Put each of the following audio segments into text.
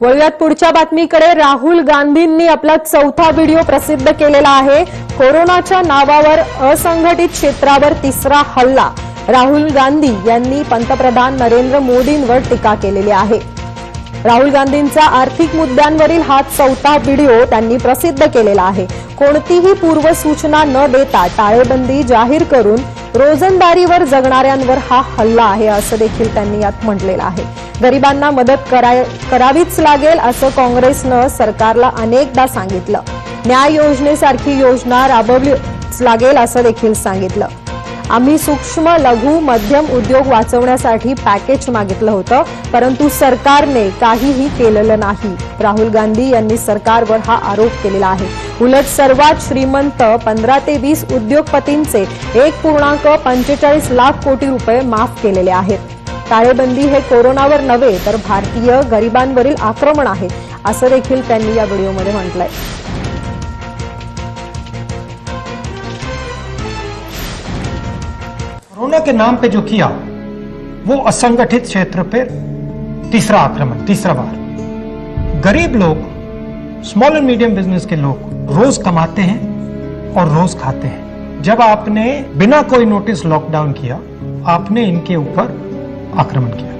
वळूयात पुढच्या बातमीकडे. राहुल गांधींनी आपला चौथा व्हिडिओ प्रसिद्ध केलेला आहे. कोरोनाच्या नावावर असंघटित क्षेत्रावर तिसरा हल्ला. राहुल गांधी यांनी पंतप्रधान नरेंद्र मोदींवर टीका केलेली आहे. राहुल गांधींचा आर्थिक मुद्द्यांवरील हा चौथा व्हिडिओ त्यांनी प्रसिद्ध केलेला आहे. कोणतीही पूर्वसूचना न देता टाळेबंदी जाहीर करून रोजंदारीवर जगणाऱ्यांवर हा हल्ला आहे असं देखील त्यांनी यात म्हटलेलं आहे. गरिबांना मदत कराय- करावीच लागेल असं काँग्रेसनं सरकारला अनेकदा सांगितलं. न्याय योजनेसारखी योजना राबवलीच लागेल असं देखील सांगितलं. आम्ही सूक्ष्म लघु मध्यम उद्योग वाचवण्यासाठी पॅकेज मागितलं होतं परंतु सरकारने काहीही केलेलं नाही. राहुल गांधी यांनी सरकारवर हा आरोप केलेला आहे. उलट सर्वात श्रीमंत पंधरा ते वीस उद्योगपतींचे एक पूर्णांक पंचेचाळीस लाख कोटी रुपये माफ केलेले आहेत. टाळेबंदी हे कोरोनावर नव्हे, तर भारतीय गरिबांवरील आक्रमण आहे, असं देखील त्यांनी कोरोना के नाम पे जो किया, वो असंगठित क्षेत्र पे तीसरा आक्रमण, तीसरा बार गरीब लोग स्मॉल एंड मीडियम बिज़नेस के लोग रोज कमाते हैं और रोज खाते हैं। जब आपने बिना कोई नोटिस लॉकडाउन किया, आपने इनके ऊपर आक्रमण किया।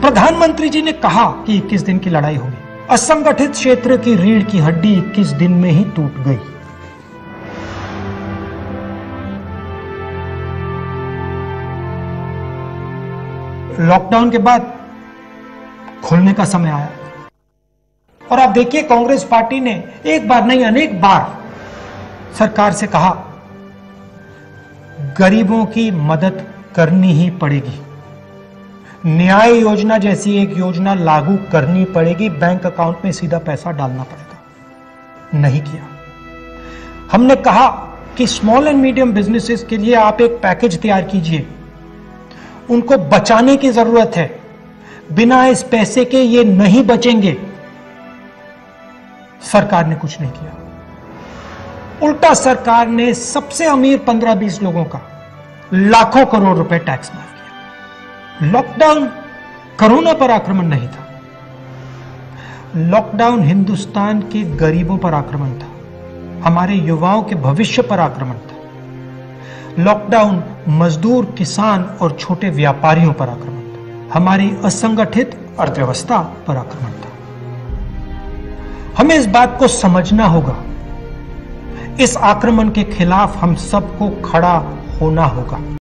प्रधानमंत्री जी ने कहा कि 21 दिन की लड़ाई होगी। असंगठित क्षेत्र की रीढ़ की हड्डी 21 दिन में ही टूट गई। लॉकडाउन के बाद खुलने का समय आया। और आप देखिए, कांग्रेस पार्टी ने एक बार नहीं, अनेक बार सरकार से कहा, गरीबों की मदद करनी ही पड़ेगी। न्याय योजना जैसी एक योजना लागू करनी पड़ेगी। बैंक अकाउंट में सीधा पैसा डालना पड़ेगा। नहीं किया। हमने कहा कि स्मॉल एंड मीडियम बिजनेसेस के लिए आप एक पैकेज तैयार कीजिए। उनको बचाने की ज़रूरत है। बिना इस पैसे के ये नहीं बचेंगे। सरकार ने कुछ नहीं किया। उल्टा सरकार ने सबसे अमीर 15-20 लोगों का लाखों करोड़ रुपए टैक्स माफ़ किया लॉकडाउन कोरोना पर आक्रमण नहीं था। लॉकडाउन हिंदुस्तान के गरीबों पर आक्रमण था। हमारे युवाओं के भविष्य पर आक्रमण था। लॉकडाउन मजदूर, किसान और छोटे व्यापारियों पर आक्रमण हमारी असंगठित अर्थव्यवस्था पर आक्रमण था। हमें इस बात को समझना होगा। इस आक्रमण के खिलाफ हम सबको खड़ा होना होगा।